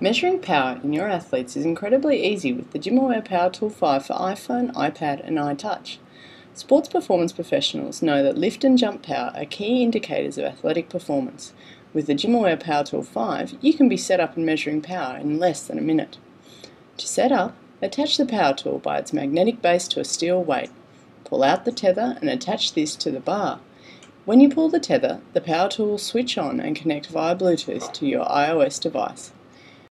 Measuring power in your athletes is incredibly easy with the GymAware Power Tool 5 for iPhone, iPad, and iTouch. Sports performance professionals know that lift and jump power are key indicators of athletic performance. With the GymAware Power Tool 5, you can be set up and measuring power in less than a minute. To set up, attach the power tool by its magnetic base to a steel weight. Pull out the tether and attach this to the bar. When you pull the tether, the power tool will switch on and connect via Bluetooth to your iOS device.